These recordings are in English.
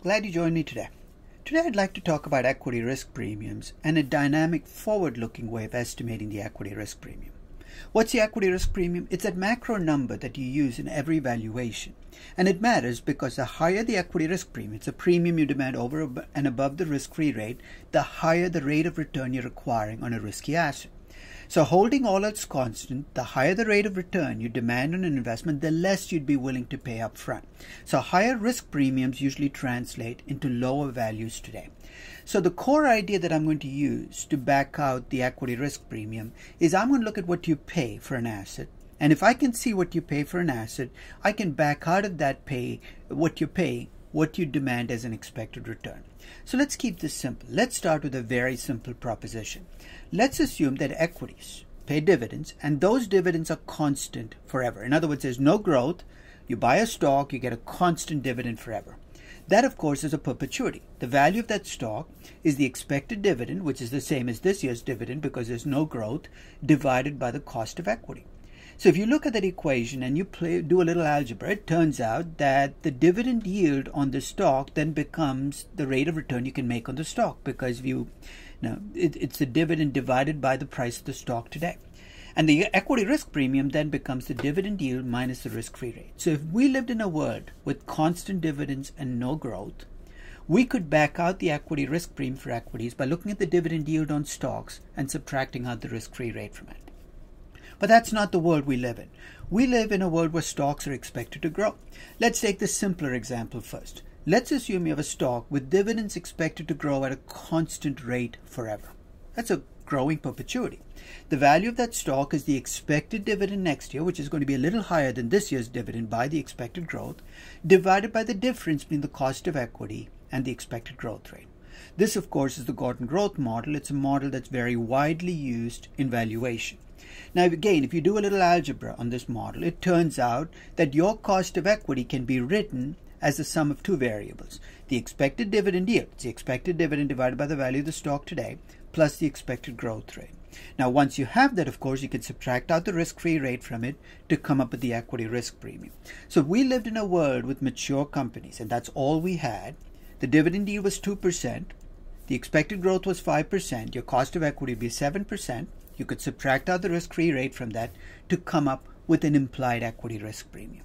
Glad you joined me today. Today I'd like to talk about equity risk premiums and a dynamic forward-looking way of estimating the equity risk premium. What's the equity risk premium? It's that macro number that you use in every valuation. And it matters because the higher the equity risk premium, it's a premium you demand over and above the risk-free rate, the higher the rate of return you're acquiring on a risky asset. So holding all else constant, the higher the rate of return you demand on an investment, the less you'd be willing to pay up front. So higher risk premiums usually translate into lower values today. So the core idea that I'm going to use to back out the equity risk premium is I'm going to look at what you pay for an asset. And if I can see what you pay for an asset, I can back out of that pay what you pay what you demand as an expected return. So let's keep this simple. Let's start with a very simple proposition. Let's assume that equities pay dividends and those dividends are constant forever. In other words, there's no growth. You buy a stock, you get a constant dividend forever. That, of course, is a perpetuity. The value of that stock is the expected dividend, which is the same as this year's dividend because there's no growth, divided by the cost of equity. So if you look at that equation and you play, do a little algebra, it turns out that the dividend yield on the stock then becomes the rate of return you can make on the stock because you, you know, it, it's the dividend divided by the price of the stock today. And the equity risk premium then becomes the dividend yield minus the risk free rate. So if we lived in a world with constant dividends and no growth, we could back out the equity risk premium for equities by looking at the dividend yield on stocks and subtracting out the risk free rate from it. But that's not the world we live in. We live in a world where stocks are expected to grow. Let's take the simpler example first. Let's assume you have a stock with dividends expected to grow at a constant rate forever. That's a growing perpetuity. The value of that stock is the expected dividend next year, which is going to be a little higher than this year's dividend by the expected growth, divided by the difference between the cost of equity and the expected growth rate. This, of course, is the Gordon growth model. It's a model that's very widely used in valuation. Now, again, if you do a little algebra on this model, it turns out that your cost of equity can be written as the sum of two variables. The expected dividend yield, the expected dividend divided by the value of the stock today, plus the expected growth rate. Now, once you have that, of course, you can subtract out the risk-free rate from it to come up with the equity risk premium. So we lived in a world with mature companies, and that's all we had, the dividend yield was 2%, the expected growth was 5%, your cost of equity would be 7%, you could subtract out the risk-free rate from that to come up with an implied equity risk premium.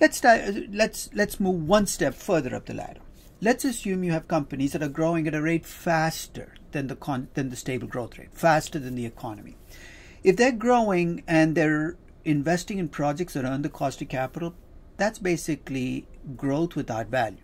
Let's, let's, let's move one step further up the ladder. Let's assume you have companies that are growing at a rate faster than the, con- than the stable growth rate, faster than the economy. If they're growing and they're investing in projects that earn the cost of capital, that's basically growth without value.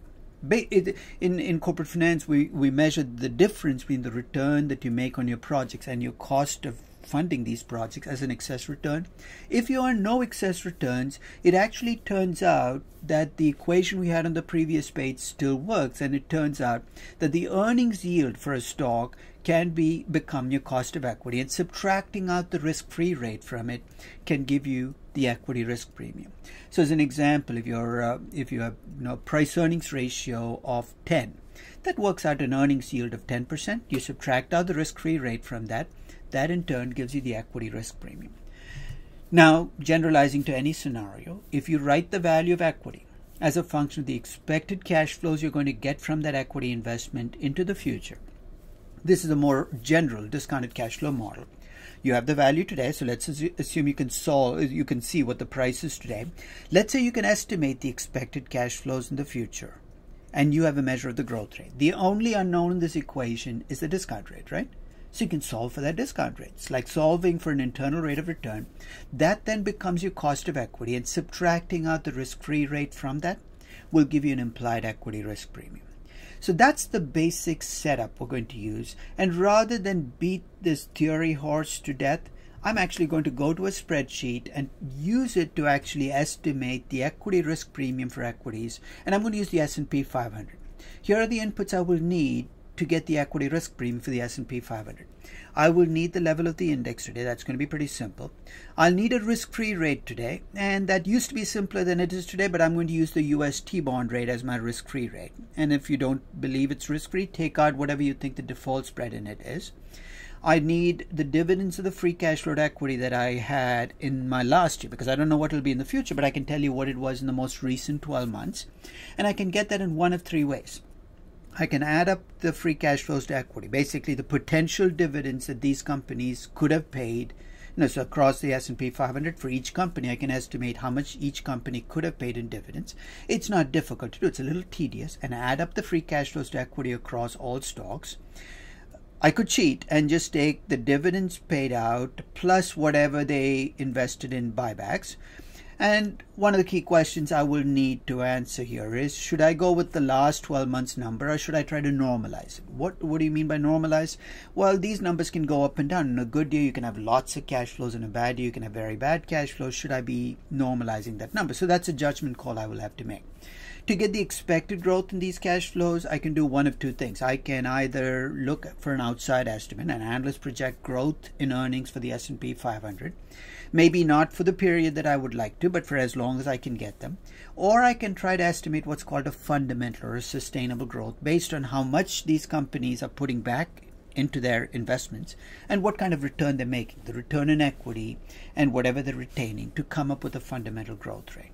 In, in corporate finance, we, we measure the difference between the return that you make on your projects and your cost of funding these projects as an excess return. If you earn no excess returns, it actually turns out that the equation we had on the previous page still works, and it turns out that the earnings yield for a stock can be become your cost of equity, and subtracting out the risk-free rate from it can give you the equity risk premium. So, as an example, if you're uh, if you have you know price earnings ratio of 10, that works out an earnings yield of 10%. You subtract out the risk-free rate from that, that in turn gives you the equity risk premium. Now, generalizing to any scenario, if you write the value of equity as a function of the expected cash flows you're going to get from that equity investment into the future, this is a more general discounted cash flow model. You have the value today, so let's assume you can solve, you can see what the price is today. Let's say you can estimate the expected cash flows in the future, and you have a measure of the growth rate. The only unknown in this equation is the discount rate, right? So you can solve for that discount rate. It's like solving for an internal rate of return. That then becomes your cost of equity, and subtracting out the risk-free rate from that will give you an implied equity risk premium. So that's the basic setup we're going to use. And rather than beat this theory horse to death, I'm actually going to go to a spreadsheet and use it to actually estimate the equity risk premium for equities. And I'm going to use the S&P 500. Here are the inputs I will need to get the equity risk premium for the S&P 500. I will need the level of the index today. That's going to be pretty simple. I'll need a risk-free rate today, and that used to be simpler than it is today, but I'm going to use the US T-bond rate as my risk-free rate. And if you don't believe it's risk-free, take out whatever you think the default spread in it is. I need the dividends of the free cash flow equity that I had in my last year because I don't know what it'll be in the future, but I can tell you what it was in the most recent 12 months. And I can get that in one of three ways. I can add up the free cash flows to equity, basically the potential dividends that these companies could have paid. You know, so across the S&P 500 for each company, I can estimate how much each company could have paid in dividends. It's not difficult to do. It's a little tedious, and add up the free cash flows to equity across all stocks. I could cheat and just take the dividends paid out plus whatever they invested in buybacks. And one of the key questions I will need to answer here is should I go with the last 12 months number or should I try to normalize? What, what do you mean by normalize? Well, these numbers can go up and down. In a good year, you can have lots of cash flows. In a bad year, you can have very bad cash flows. Should I be normalizing that number? So that's a judgment call I will have to make to get the expected growth in these cash flows, I can do one of two things. I can either look for an outside estimate, and analysts project growth in earnings for the S&P 500. Maybe not for the period that I would like to, but for as long as I can get them. Or I can try to estimate what's called a fundamental or a sustainable growth based on how much these companies are putting back into their investments and what kind of return they're making, the return on equity and whatever they're retaining to come up with a fundamental growth rate.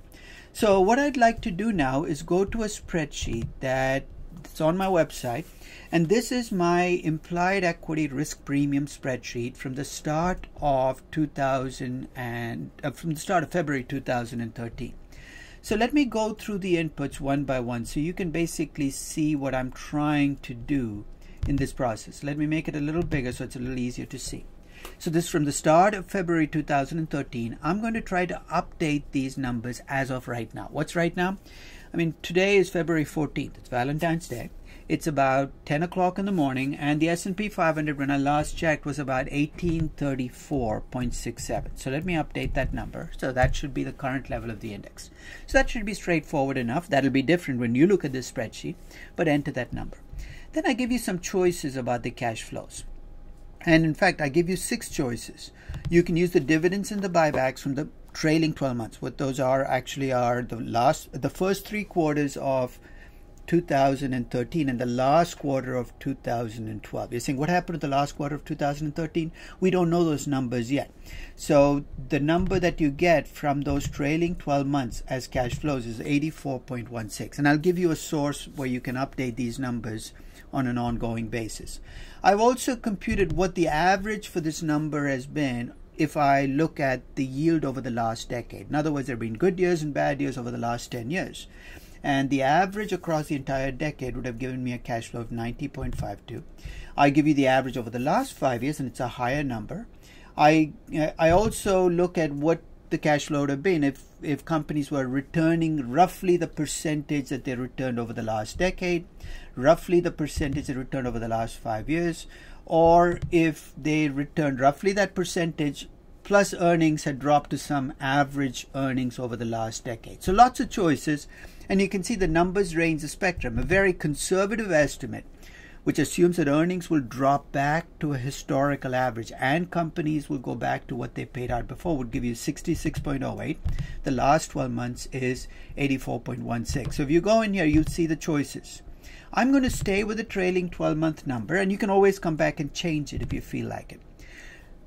So what I'd like to do now is go to a spreadsheet that's on my website and this is my implied equity risk premium spreadsheet from the start of 2000 and uh, from the start of February 2013. So let me go through the inputs one by one so you can basically see what I'm trying to do in this process. Let me make it a little bigger so it's a little easier to see. So this from the start of February 2013. I'm going to try to update these numbers as of right now. What's right now? I mean, today is February 14th. It's Valentine's Day. It's about 10 o'clock in the morning, and the S&P 500, when I last checked, was about 1834.67. So let me update that number. So that should be the current level of the index. So that should be straightforward enough. That'll be different when you look at this spreadsheet, but enter that number. Then I give you some choices about the cash flows. And in fact, I give you six choices. You can use the dividends and the buybacks from the trailing 12 months. What those are actually are the last, the first three quarters of 2013 and the last quarter of 2012. You're saying what happened to the last quarter of 2013? We don't know those numbers yet. So the number that you get from those trailing 12 months as cash flows is 84.16. And I'll give you a source where you can update these numbers on an ongoing basis. I've also computed what the average for this number has been if I look at the yield over the last decade. In other words, there have been good years and bad years over the last 10 years. And the average across the entire decade would have given me a cash flow of 90.52. I give you the average over the last five years, and it's a higher number. I I also look at what the cash flow would have been if if companies were returning roughly the percentage that they returned over the last decade, roughly the percentage they returned over the last five years, or if they returned roughly that percentage plus earnings had dropped to some average earnings over the last decade. So lots of choices, and you can see the numbers range the spectrum. A very conservative estimate which assumes that earnings will drop back to a historical average and companies will go back to what they paid out before would give you 66.08 the last 12 months is 84.16 so if you go in here you'll see the choices. I'm going to stay with the trailing 12 month number and you can always come back and change it if you feel like it.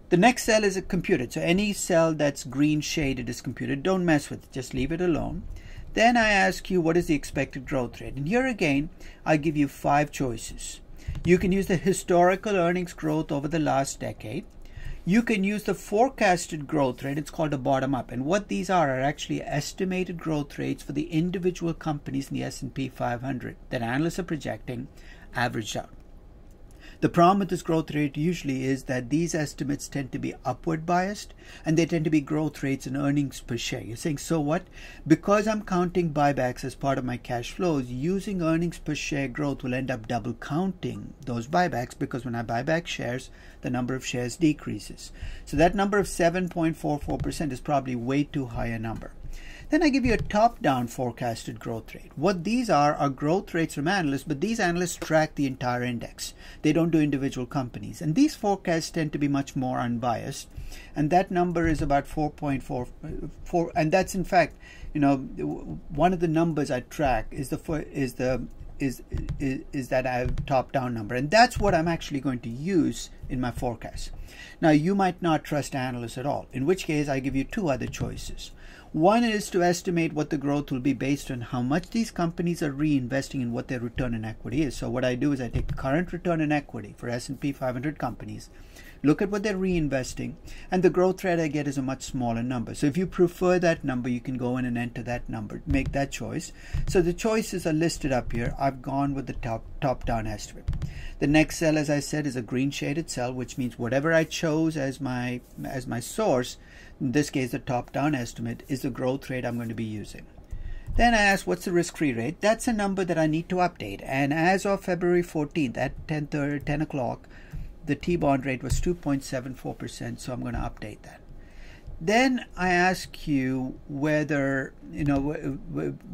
The next cell is a computed so any cell that's green shaded is computed don't mess with it. Just leave it alone then I ask you what is the expected growth rate. And here again, I give you five choices. You can use the historical earnings growth over the last decade. You can use the forecasted growth rate. It's called a bottom up. And what these are are actually estimated growth rates for the individual companies in the S&P 500 that analysts are projecting averaged out. The problem with this growth rate usually is that these estimates tend to be upward biased and they tend to be growth rates and earnings per share. You're saying, so what? Because I'm counting buybacks as part of my cash flows, using earnings per share growth will end up double counting those buybacks because when I buy back shares, the number of shares decreases. So that number of 7.44% is probably way too high a number. Then I give you a top-down forecasted growth rate. What these are are growth rates from analysts, but these analysts track the entire index. They don't do individual companies. And these forecasts tend to be much more unbiased. And that number is about 4.44 and that's in fact, you know, one of the numbers I track is the is the is, is, is that I have top down number and that's what I'm actually going to use in my forecast. Now you might not trust analysts at all, in which case I give you two other choices. One is to estimate what the growth will be based on how much these companies are reinvesting in what their return on equity is. So what I do is I take current return on equity for S&P 500 companies, look at what they're reinvesting, and the growth rate I get is a much smaller number. So if you prefer that number, you can go in and enter that number, make that choice. So the choices are listed up here. I've gone with the top top down estimate. The next cell, as I said, is a green shaded cell, which means whatever I chose as my as my source in this case the top-down estimate, is the growth rate I'm going to be using. Then I ask what's the risk-free rate? That's a number that I need to update. And as of February 14th at 10, 30, 10 o'clock, the T-bond rate was 2.74%, so I'm going to update that. Then I ask you whether, you know,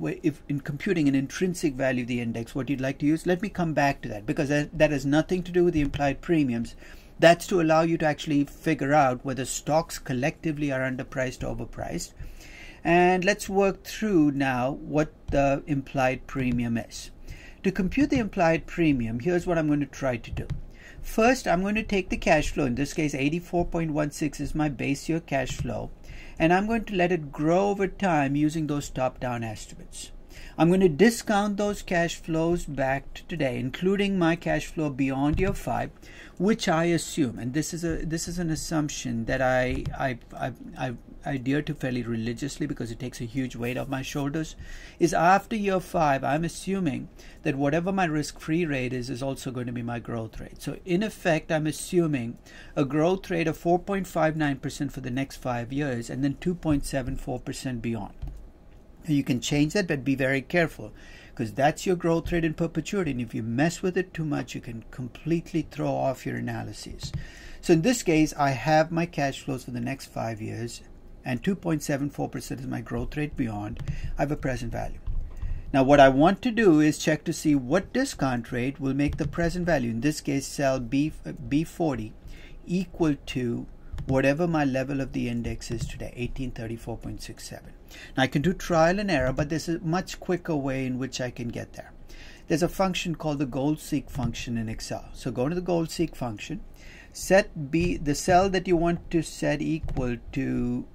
if in computing an intrinsic value of the index, what you'd like to use. Let me come back to that because that has nothing to do with the implied premiums. That's to allow you to actually figure out whether stocks collectively are underpriced or overpriced. And let's work through now what the implied premium is. To compute the implied premium, here's what I'm going to try to do. First, I'm going to take the cash flow. In this case, 84.16 is my base year cash flow. And I'm going to let it grow over time using those top-down estimates. I'm going to discount those cash flows back to today, including my cash flow beyond year five, which I assume, and this is a this is an assumption that I I I, I, adhere to fairly religiously because it takes a huge weight off my shoulders, is after year five, I'm assuming that whatever my risk-free rate is is also going to be my growth rate. So in effect, I'm assuming a growth rate of 4.59% for the next five years, and then 2.74% beyond. You can change that, but be very careful because that's your growth rate in perpetuity. And if you mess with it too much, you can completely throw off your analyses. So in this case, I have my cash flows for the next five years, and 2.74% is my growth rate beyond. I have a present value. Now, what I want to do is check to see what discount rate will make the present value, in this case, cell B, B40, equal to whatever my level of the index is today, 1834.67. Now I can do trial and error, but there's a much quicker way in which I can get there. There's a function called the goal seek function in Excel. So go to the goal seek function, set B, the cell that you want to set equal to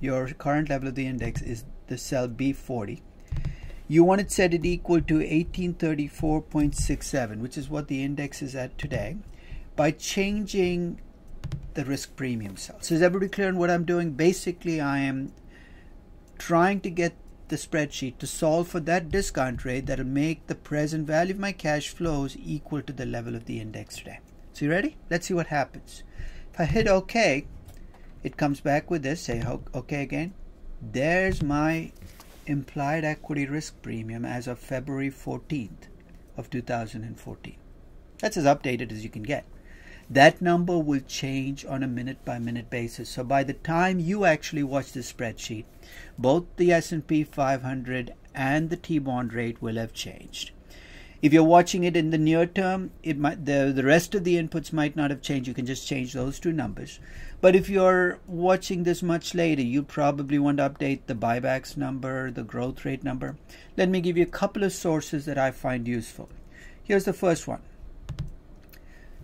your current level of the index is the cell B40. You want to set it equal to 1834.67, which is what the index is at today, by changing the risk premium cell. So is everybody clear on what I'm doing? Basically, I am trying to get the spreadsheet to solve for that discount rate that will make the present value of my cash flows equal to the level of the index today. So you ready? Let's see what happens. If I hit OK, it comes back with this, say OK again. There's my implied equity risk premium as of February 14th of 2014. That's as updated as you can get that number will change on a minute by minute basis. So by the time you actually watch the spreadsheet, both the S&P 500 and the T-bond rate will have changed. If you're watching it in the near term, it might the, the rest of the inputs might not have changed. You can just change those two numbers. But if you're watching this much later, you probably want to update the buybacks number, the growth rate number. Let me give you a couple of sources that I find useful. Here's the first one.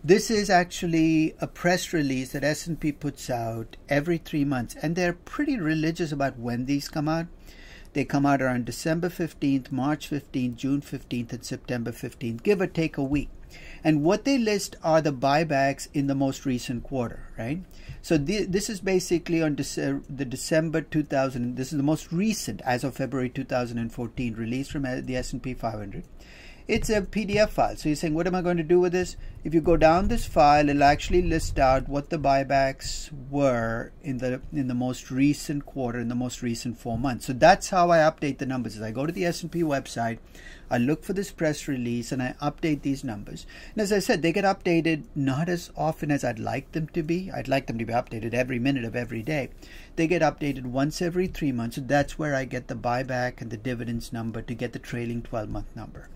This is actually a press release that S&P puts out every three months, and they're pretty religious about when these come out. They come out around December 15th, March 15th, June 15th, and September 15th, give or take a week. And what they list are the buybacks in the most recent quarter, right? So th this is basically on Dece the December 2000. This is the most recent, as of February 2014, release from uh, the S&P 500 it's a PDF file. So you're saying, what am I going to do with this? If you go down this file, it'll actually list out what the buybacks were in the in the most recent quarter, in the most recent four months. So that's how I update the numbers. As I go to the S&P website, I look for this press release and I update these numbers. And as I said, they get updated not as often as I'd like them to be. I'd like them to be updated every minute of every day. They get updated once every three months. So that's where I get the buyback and the dividends number to get the trailing 12 month number.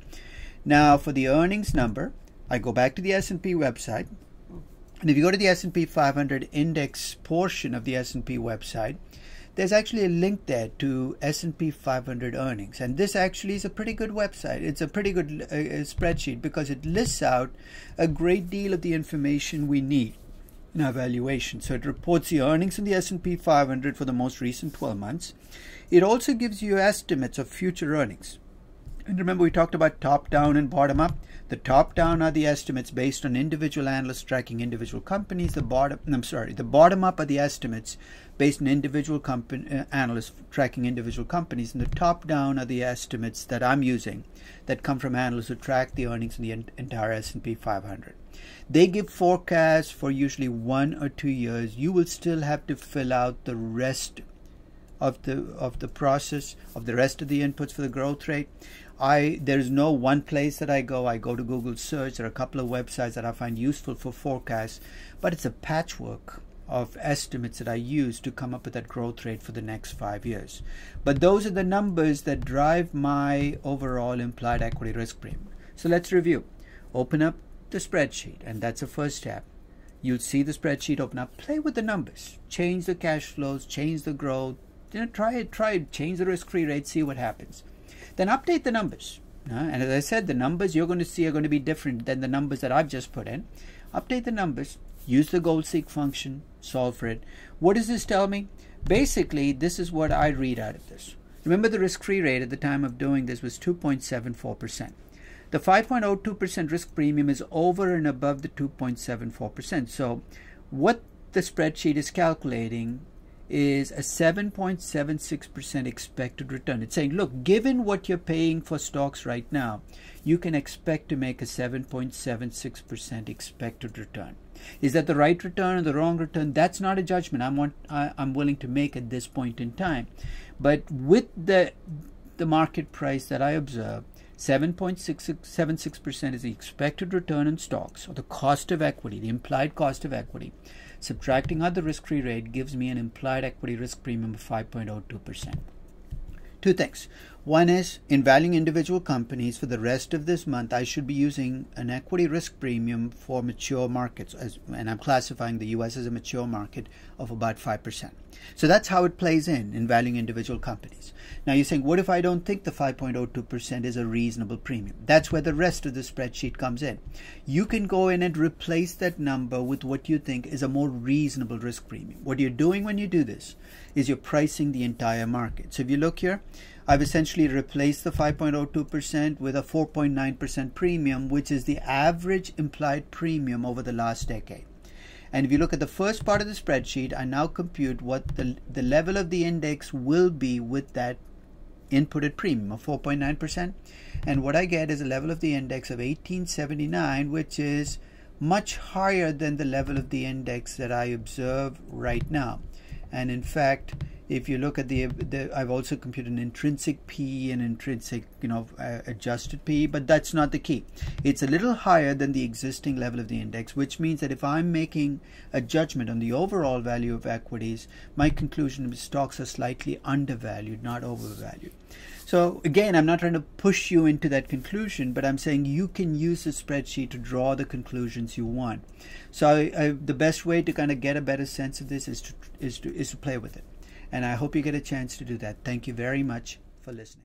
Now for the earnings number, I go back to the S&P website. And if you go to the S&P 500 index portion of the S&P website, there's actually a link there to S&P 500 earnings. And this actually is a pretty good website. It's a pretty good uh, spreadsheet because it lists out a great deal of the information we need in our valuation. So it reports the earnings in the S&P 500 for the most recent 12 months. It also gives you estimates of future earnings. And remember, we talked about top down and bottom up. The top down are the estimates based on individual analysts tracking individual companies. The bottom, I'm sorry, the bottom up are the estimates based on individual company, uh, analysts tracking individual companies. And the top down are the estimates that I'm using that come from analysts who track the earnings in the entire S&P 500. They give forecasts for usually one or two years. You will still have to fill out the rest of the of the process of the rest of the inputs for the growth rate. I there's no one place that I go. I go to Google search. There are a couple of websites that I find useful for forecasts, but it's a patchwork of estimates that I use to come up with that growth rate for the next five years. But those are the numbers that drive my overall implied equity risk premium. So let's review. Open up the spreadsheet, and that's the first step. You'll see the spreadsheet open up. Play with the numbers. Change the cash flows. Change the growth. You know, try it. Try it. Change the risk-free rate. See what happens. Then update the numbers. Uh, and as I said, the numbers you're going to see are going to be different than the numbers that I've just put in. Update the numbers. Use the goal seek function. Solve for it. What does this tell me? Basically, this is what I read out of this. Remember the risk-free rate at the time of doing this was 2.74%. The 5.02% risk premium is over and above the 2.74%. So what the spreadsheet is calculating is a 7.76% expected return. It's saying, look, given what you're paying for stocks right now, you can expect to make a 7.76% expected return. Is that the right return or the wrong return? That's not a judgment I'm, want, I, I'm willing to make at this point in time. But with the, the market price that I observe, 7.76% is the expected return in stocks, or the cost of equity, the implied cost of equity. Subtracting out the risk-free rate gives me an implied equity risk premium of 5.02%. Two things. One is in valuing individual companies for the rest of this month, I should be using an equity risk premium for mature markets, as, and I'm classifying the US as a mature market of about 5%. So that's how it plays in in valuing individual companies. Now you're saying, what if I don't think the 5.02% is a reasonable premium? That's where the rest of the spreadsheet comes in. You can go in and replace that number with what you think is a more reasonable risk premium. What you're doing when you do this is you're pricing the entire market. So if you look here, I've essentially replaced the 5.02% with a 4.9% premium, which is the average implied premium over the last decade. And if you look at the first part of the spreadsheet, I now compute what the, the level of the index will be with that inputted premium of 4.9%. And what I get is a level of the index of 1879, which is much higher than the level of the index that I observe right now. And in fact, if you look at the, the I've also computed an intrinsic P and intrinsic, you know, uh, adjusted P, but that's not the key. It's a little higher than the existing level of the index, which means that if I'm making a judgment on the overall value of equities, my conclusion is stocks are slightly undervalued, not overvalued. So again, I'm not trying to push you into that conclusion, but I'm saying you can use the spreadsheet to draw the conclusions you want. So I, I, the best way to kind of get a better sense of this is to is to is to play with it. And I hope you get a chance to do that. Thank you very much for listening.